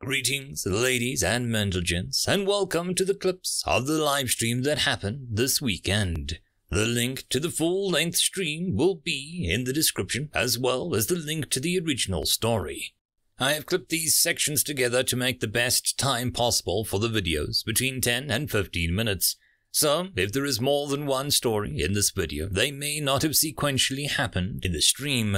Greetings, ladies and gentlemen, and welcome to the clips of the live stream that happened this weekend. The link to the full length stream will be in the description, as well as the link to the original story. I have clipped these sections together to make the best time possible for the videos, between 10 and 15 minutes. So, if there is more than one story in this video, they may not have sequentially happened in the stream.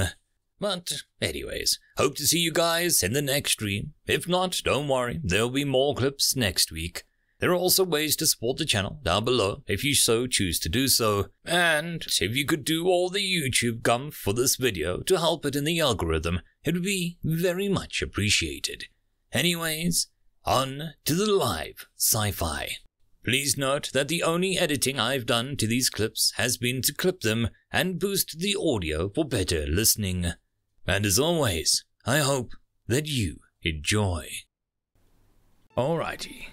But, anyways, hope to see you guys in the next stream. If not, don't worry, there'll be more clips next week. There are also ways to support the channel down below if you so choose to do so. And if you could do all the YouTube gum for this video to help it in the algorithm, it would be very much appreciated. Anyways, on to the live sci-fi. Please note that the only editing I've done to these clips has been to clip them and boost the audio for better listening. And as always, I hope that you enjoy. Alrighty.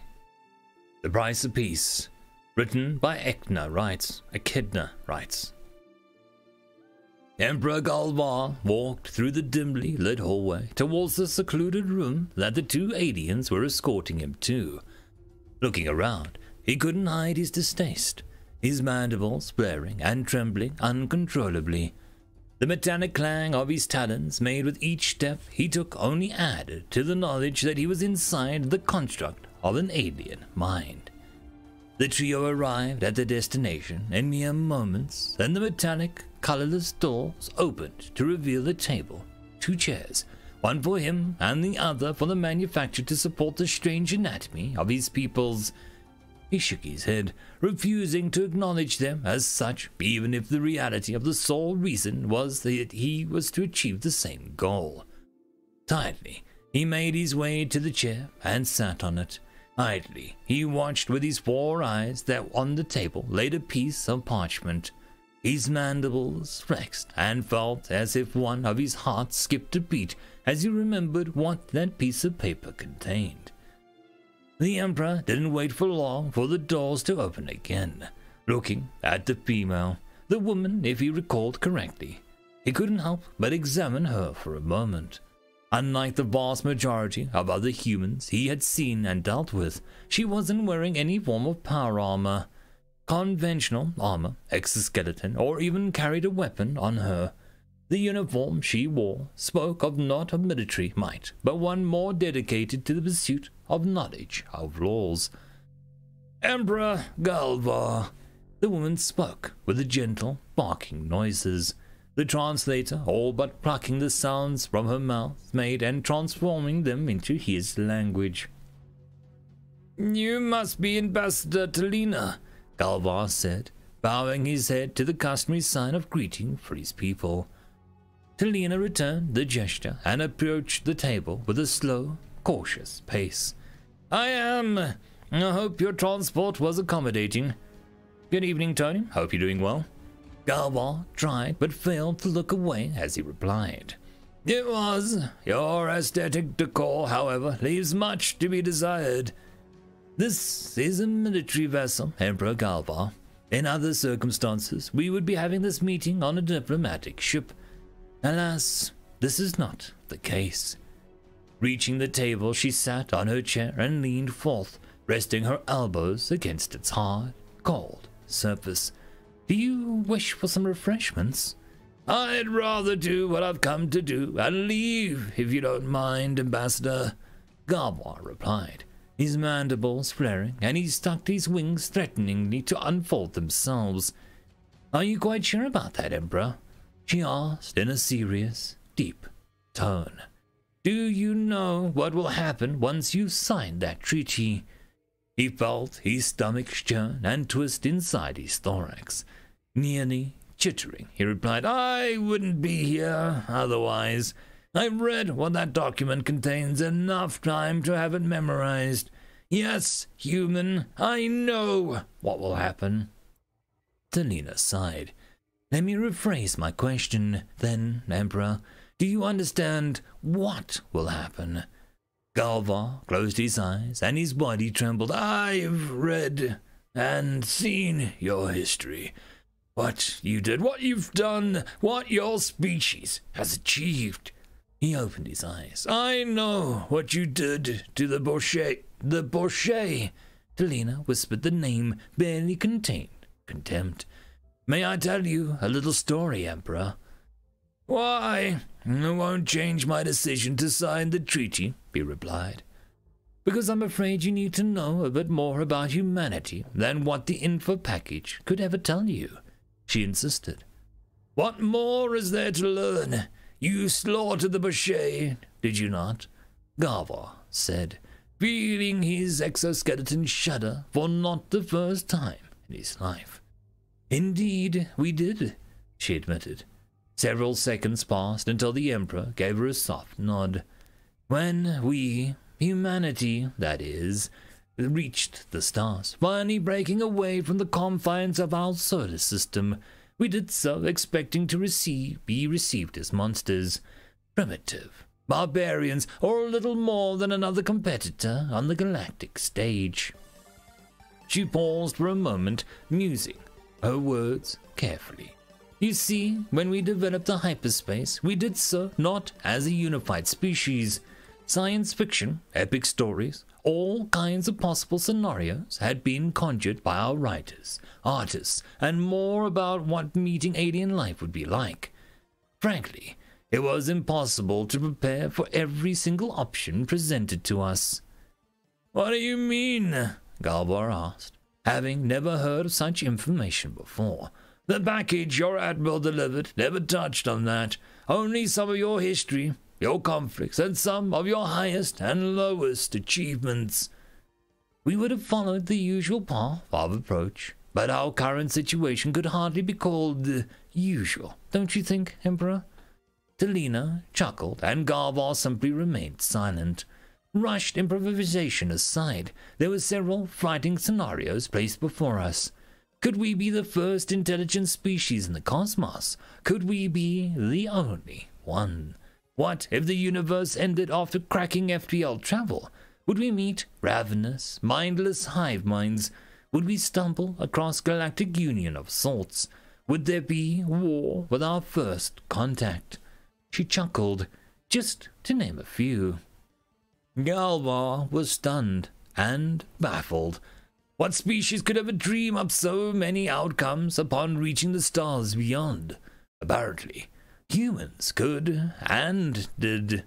The Price of Peace. Written by Ekna writes, Echidna writes. Emperor Galvar walked through the dimly lit hallway towards the secluded room that the two aliens were escorting him to. Looking around, he couldn't hide his distaste, his mandibles flaring and trembling uncontrollably. The metallic clang of his talons made with each step he took only added to the knowledge that he was inside the construct of an alien mind. The trio arrived at their destination in mere moments, and the metallic, colorless doors opened to reveal a table, two chairs, one for him and the other for the manufacturer to support the strange anatomy of his peoples he shook his head, refusing to acknowledge them as such, even if the reality of the sole reason was that he was to achieve the same goal. Tiredly, he made his way to the chair and sat on it. Idly, he watched with his four eyes that on the table laid a piece of parchment. His mandibles flexed and felt as if one of his heart skipped a beat as he remembered what that piece of paper contained. The Emperor didn't wait for long for the doors to open again. Looking at the female, the woman, if he recalled correctly, he couldn't help but examine her for a moment. Unlike the vast majority of other humans he had seen and dealt with, she wasn't wearing any form of power armor, conventional armor, exoskeleton, or even carried a weapon on her. The uniform she wore spoke of not a military might, but one more dedicated to the pursuit of knowledge of laws. Emperor Galvar, the woman spoke with the gentle, barking noises. The translator, all but plucking the sounds from her mouth, made and transforming them into his language. You must be Ambassador Talina, Galvar said, bowing his head to the customary sign of greeting for his people. Talina returned the gesture and approached the table with a slow, cautious pace. I am. I hope your transport was accommodating. Good evening, Tony. Hope you're doing well. Galvar tried but failed to look away as he replied. It was. Your aesthetic decor, however, leaves much to be desired. This is a military vessel, Emperor Galvar. In other circumstances, we would be having this meeting on a diplomatic ship. Alas, this is not the case. Reaching the table, she sat on her chair and leaned forth, resting her elbows against its hard, cold surface. Do you wish for some refreshments? I'd rather do what I've come to do and leave, if you don't mind, Ambassador. Galvar replied, his mandibles flaring, and he stuck his wings threateningly to unfold themselves. Are you quite sure about that, Emperor? she asked in a serious, deep tone. Do you know what will happen once you sign that treaty? He felt his stomach churn and twist inside his thorax. Nearly chittering, he replied, I wouldn't be here otherwise. I've read what that document contains enough time to have it memorized. Yes, human, I know what will happen. Talina sighed. Let me rephrase my question, then, Emperor. Do you understand what will happen? Galvar closed his eyes and his body trembled. I've read and seen your history. What you did, what you've done, what your species has achieved. He opened his eyes. I know what you did to the Boucher. The Boucher. Delina whispered the name barely contained contempt. May I tell you a little story, Emperor? Why? It won't change my decision to sign the treaty, he replied. Because I'm afraid you need to know a bit more about humanity than what the info package could ever tell you, she insisted. What more is there to learn? You slaughtered the Boucher, did you not? Garvar said, feeling his exoskeleton shudder for not the first time in his life. Indeed, we did, she admitted. Several seconds passed until the Emperor gave her a soft nod. When we, humanity, that is, reached the stars, finally breaking away from the confines of our solar system, we did so expecting to receive, be received as monsters, primitive, barbarians, or a little more than another competitor on the galactic stage. She paused for a moment, musing, her words carefully. You see, when we developed the hyperspace, we did so not as a unified species. Science fiction, epic stories, all kinds of possible scenarios had been conjured by our writers, artists, and more about what meeting alien life would be like. Frankly, it was impossible to prepare for every single option presented to us. What do you mean? Garvar asked, having never heard of such information before. The package your admiral delivered never touched on that. Only some of your history, your conflicts, and some of your highest and lowest achievements. We would have followed the usual path of approach, but our current situation could hardly be called the usual, don't you think, Emperor? Delina chuckled, and Garvar simply remained silent. Rushed improvisation aside, there were several frightening scenarios placed before us. Could we be the first intelligent species in the cosmos? Could we be the only one? What if the universe ended after cracking FTL travel? Would we meet ravenous, mindless hive minds? Would we stumble across galactic union of sorts? Would there be war with our first contact? She chuckled, just to name a few. Garvar was stunned and baffled. What species could ever dream up so many outcomes upon reaching the stars beyond? Apparently, humans could and did.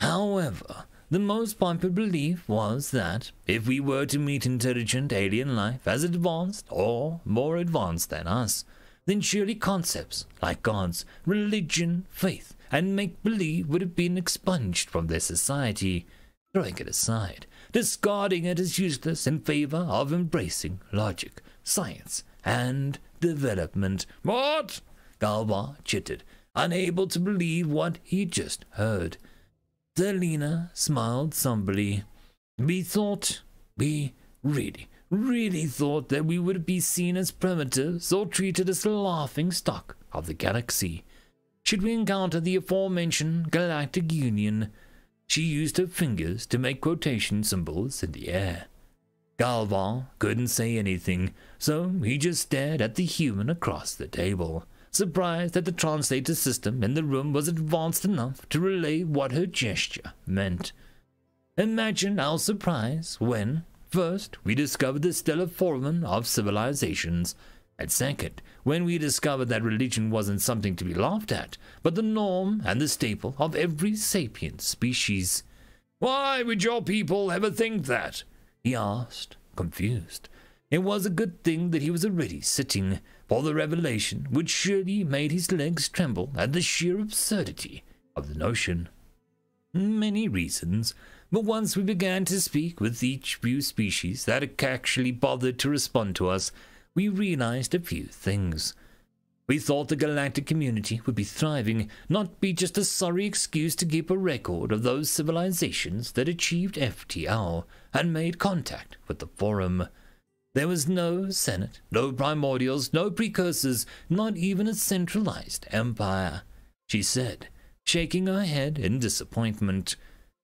However, the most popular belief was that if we were to meet intelligent alien life as advanced or more advanced than us, then surely concepts like gods, religion, faith, and make believe would have been expunged from their society, throwing it aside discarding it as useless in favor of embracing logic, science, and development. What? Garvar chittered, unable to believe what he just heard. Delina smiled somberly. We thought, we really, really thought that we would be seen as primitives or treated as the laughing stock of the galaxy. Should we encounter the aforementioned Galactic Union, she used her fingers to make quotation symbols in the air. Galvan couldn't say anything, so he just stared at the human across the table, surprised that the translator system in the room was advanced enough to relay what her gesture meant. Imagine our surprise when, first, we discovered the stellar Forum of civilizations, and second, when we discovered that religion wasn't something to be laughed at, but the norm and the staple of every sapient species. Why would your people ever think that? he asked, confused. It was a good thing that he was already sitting, for the revelation would surely made his legs tremble at the sheer absurdity of the notion. Many reasons, but once we began to speak with each few species that actually bothered to respond to us, we realized a few things. We thought the galactic community would be thriving, not be just a sorry excuse to keep a record of those civilizations that achieved FTL and made contact with the Forum. There was no Senate, no primordials, no precursors, not even a centralized empire, she said, shaking her head in disappointment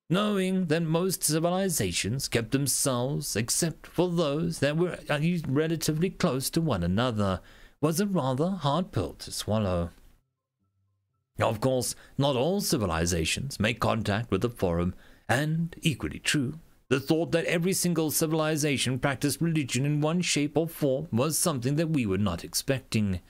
knowing that most civilizations kept themselves except for those that were relatively close to one another was a rather hard pill to swallow. Of course, not all civilizations make contact with the Forum, and, equally true, the thought that every single civilization practiced religion in one shape or form was something that we were not expecting.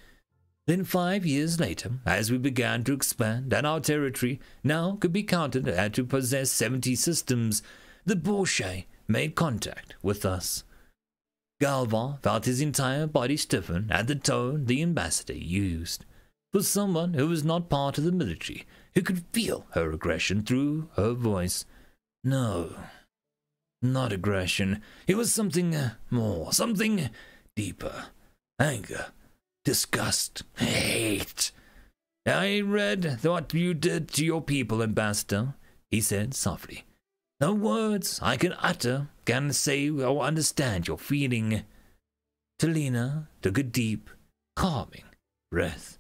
Then, five years later, as we began to expand, and our territory now could be counted at to possess 70 systems, the Bourget made contact with us. Galvan felt his entire body stiffen at the tone the ambassador used. For someone who was not part of the military, who could feel her aggression through her voice. No, not aggression. It was something uh, more, something deeper. Anger, disgust, hate. I read what you did to your people, Ambassador, he said softly. No words I can utter can say or understand your feeling. Talina took a deep, calming breath.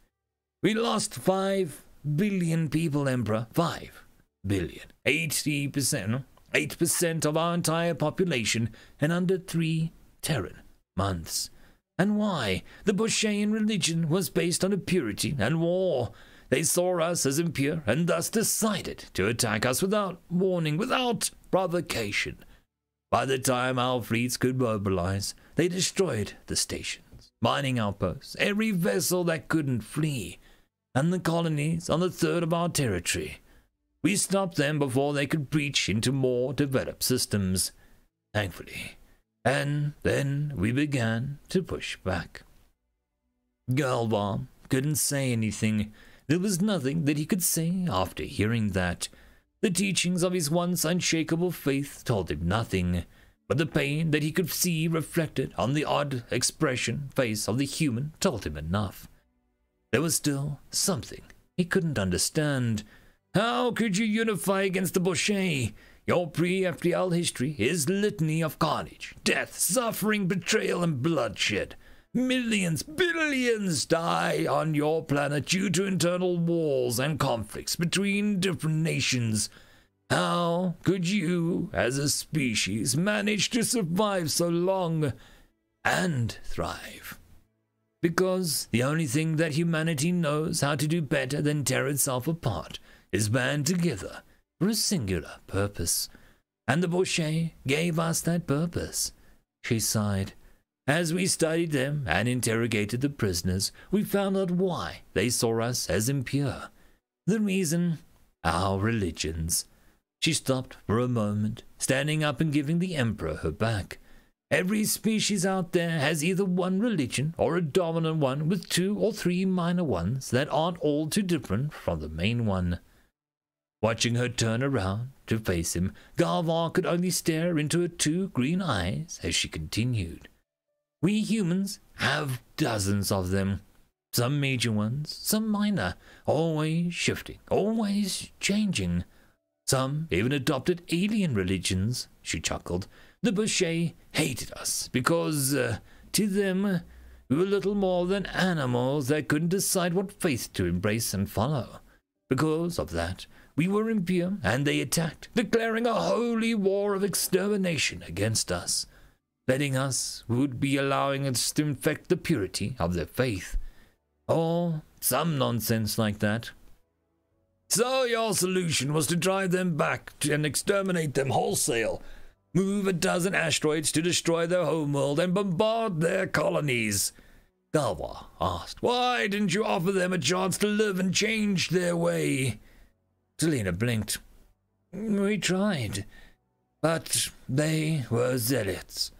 We lost five billion people, Emperor. Five billion. Eighty percent. Eight percent of our entire population in under three Terran months. And why? The Bushian religion was based on a purity and war. They saw us as impure and thus decided to attack us without warning, without provocation. By the time our fleets could mobilize, they destroyed the stations, mining outposts, every vessel that couldn't flee, and the colonies on the third of our territory. We stopped them before they could breach into more developed systems, thankfully, and then we began to push back. Galvan couldn't say anything there was nothing that he could say after hearing that. The teachings of his once unshakable faith told him nothing, but the pain that he could see reflected on the odd expression face of the human told him enough. There was still something he couldn't understand. How could you unify against the Bourget? Your pre-FTL history is litany of carnage, death, suffering, betrayal, and bloodshed. Millions, billions die on your planet due to internal wars and conflicts between different nations. How could you, as a species, manage to survive so long and thrive? Because the only thing that humanity knows how to do better than tear itself apart is band together for a singular purpose. And the Bourget gave us that purpose. She sighed. As we studied them and interrogated the prisoners, we found out why they saw us as impure. The reason? Our religions. She stopped for a moment, standing up and giving the Emperor her back. Every species out there has either one religion or a dominant one with two or three minor ones that aren't all too different from the main one. Watching her turn around to face him, Galvan could only stare into her two green eyes as she continued. We humans have dozens of them. Some major ones, some minor, always shifting, always changing. Some even adopted alien religions, she chuckled. The Bourget hated us because, uh, to them, we were little more than animals that couldn't decide what faith to embrace and follow. Because of that, we were impure, and they attacked, declaring a holy war of extermination against us letting us would be allowing us to infect the purity of their faith. Or some nonsense like that. So your solution was to drive them back and exterminate them wholesale, move a dozen asteroids to destroy their homeworld and bombard their colonies. Galva asked, Why didn't you offer them a chance to live and change their way? Talina blinked. We tried, but they were zealots.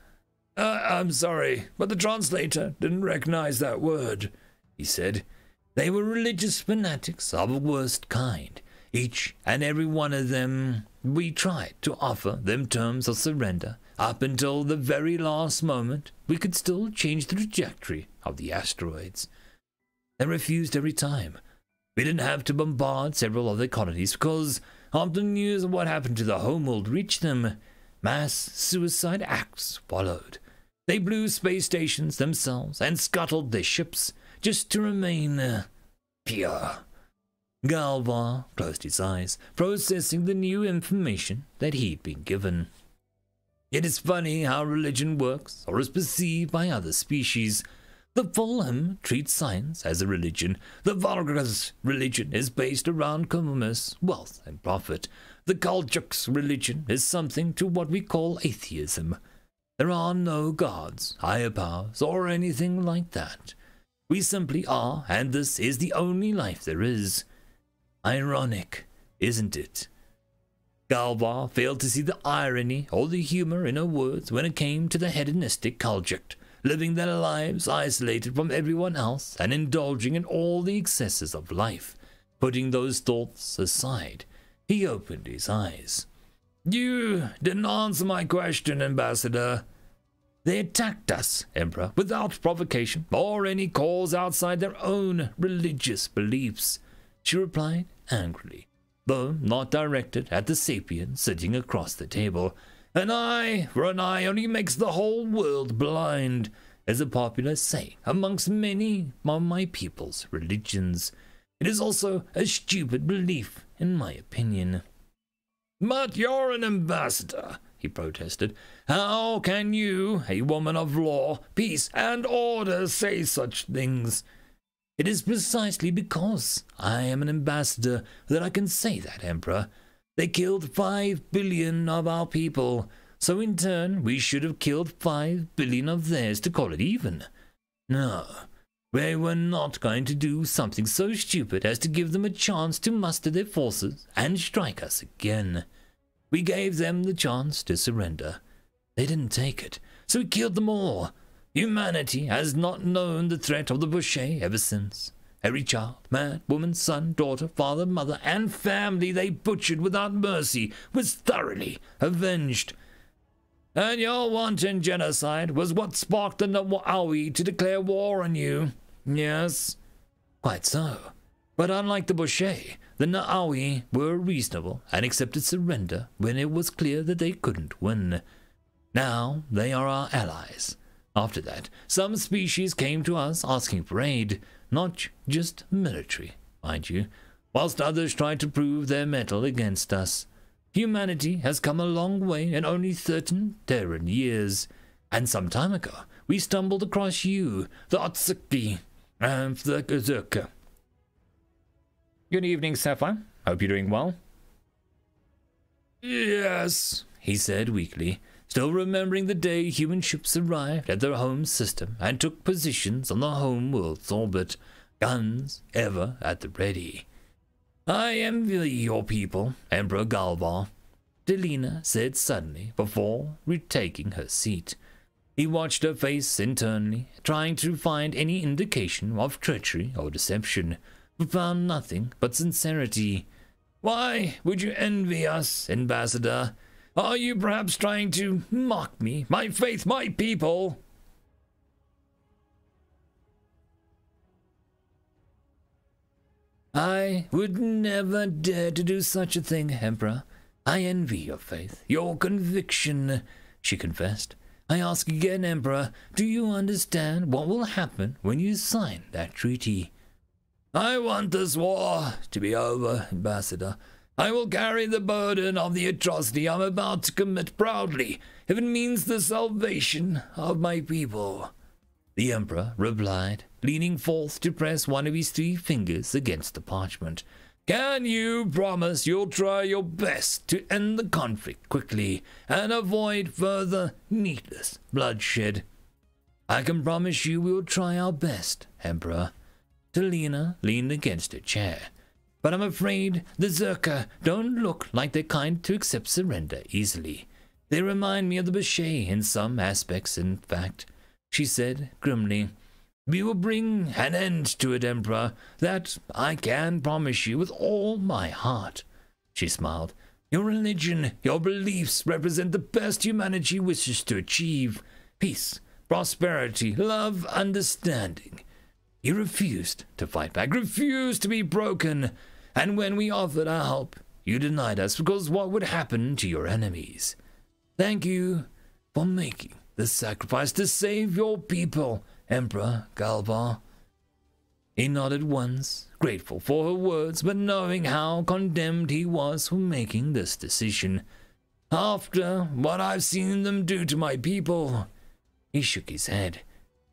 Uh, I'm sorry, but the translator didn't recognize that word, he said. They were religious fanatics of the worst kind. Each and every one of them, we tried to offer them terms of surrender. Up until the very last moment, we could still change the trajectory of the asteroids. They refused every time. We didn't have to bombard several other colonies because after news of what happened to the homeworld reached them, mass suicide acts followed. They blew space stations themselves and scuttled their ships just to remain uh, pure. Galvar closed his eyes, processing the new information that he'd been given. It is funny how religion works or is perceived by other species. The Fulham treats science as a religion. The Vargas religion is based around commerce, wealth, and profit. The Kolchak's religion is something to what we call atheism. There are no gods, higher powers, or anything like that. We simply are, and this is the only life there is. Ironic, isn't it? Galvar failed to see the irony or the humor in her words when it came to the hedonistic Kolchak living their lives isolated from everyone else and indulging in all the excesses of life. Putting those thoughts aside, he opened his eyes. You didn't answer my question, Ambassador. They attacked us, Emperor, without provocation or any cause outside their own religious beliefs, she replied angrily, though not directed at the sapien sitting across the table. An eye for an eye only makes the whole world blind, is a popular saying amongst many of my people's religions. It is also a stupid belief, in my opinion. But you're an ambassador, he protested. How can you, a woman of law, peace, and order, say such things? It is precisely because I am an ambassador that I can say that, Emperor. They killed five billion of our people, so in turn we should have killed five billion of theirs to call it even. No, we were not going to do something so stupid as to give them a chance to muster their forces and strike us again. We gave them the chance to surrender. They didn't take it, so we killed them all. Humanity has not known the threat of the Boucher ever since. Every child, man, woman, son, daughter, father, mother, and family they butchered without mercy was thoroughly avenged. And your wanton genocide was what sparked the Na'awi to declare war on you. Yes, quite so. But unlike the Boucher, the Na'awi were reasonable and accepted surrender when it was clear that they couldn't win. Now they are our allies. After that, some species came to us asking for aid, not just military, mind you, whilst others tried to prove their mettle against us. Humanity has come a long way in only thirteen Terran years, and some time ago we stumbled across you, the Otsuki, and the Gazurka. Good evening, Sapphire. Hope you're doing well. Yes, he said weakly, still remembering the day human ships arrived at their home system and took positions on the home world's orbit, guns ever at the ready. I envy your people, Emperor Galvar, Delina said suddenly before retaking her seat. He watched her face internally, trying to find any indication of treachery or deception, but found nothing but sincerity. Why would you envy us, Ambassador? Are you perhaps trying to mock me, my faith, my people? I would never dare to do such a thing, Emperor. I envy your faith, your conviction, she confessed. I ask again, Emperor, do you understand what will happen when you sign that treaty? I want this war to be over, Ambassador. I will carry the burden of the atrocity I'm about to commit proudly, if it means the salvation of my people. The Emperor replied, leaning forth to press one of his three fingers against the parchment. Can you promise you'll try your best to end the conflict quickly and avoid further needless bloodshed? I can promise you we'll try our best, Emperor. Delina leaned against a chair. But I'm afraid the Zerka don't look like they're kind to accept surrender easily. They remind me of the Boucher in some aspects, in fact, she said grimly. We will bring an end to it, Emperor. That I can promise you with all my heart. She smiled. Your religion, your beliefs represent the best humanity wishes to achieve peace, prosperity, love, understanding. You refused to fight back, refused to be broken. And when we offered our help, you denied us because what would happen to your enemies? Thank you for making the sacrifice to save your people, Emperor Galvar. He nodded once, grateful for her words, but knowing how condemned he was for making this decision. After what I've seen them do to my people, he shook his head.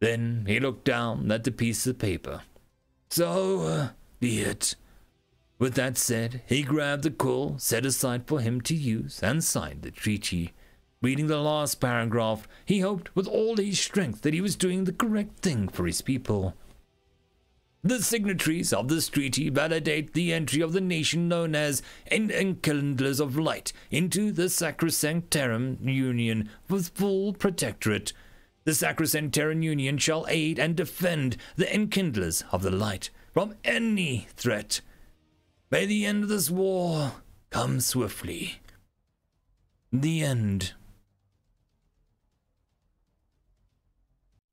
Then he looked down at the piece of paper. So uh, be it. With that said, he grabbed the quill set aside for him to use and signed the treaty. Reading the last paragraph, he hoped with all his strength that he was doing the correct thing for his people. The signatories of this treaty validate the entry of the nation known as Enkindlers of Light into the Sacrosanctarum Union with full protectorate. The Sacrosanctarum Union shall aid and defend the Enkindlers of the Light from any threat. May the end of this war come swiftly. The end.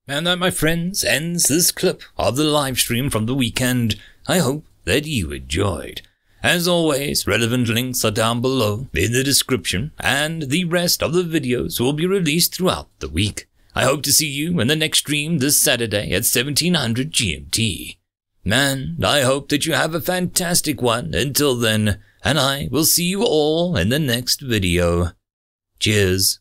And that, my friends, ends this clip of the live stream from the weekend. I hope that you enjoyed. As always, relevant links are down below in the description, and the rest of the videos will be released throughout the week. I hope to see you in the next stream this Saturday at 1700 GMT. And I hope that you have a fantastic one until then, and I will see you all in the next video. Cheers.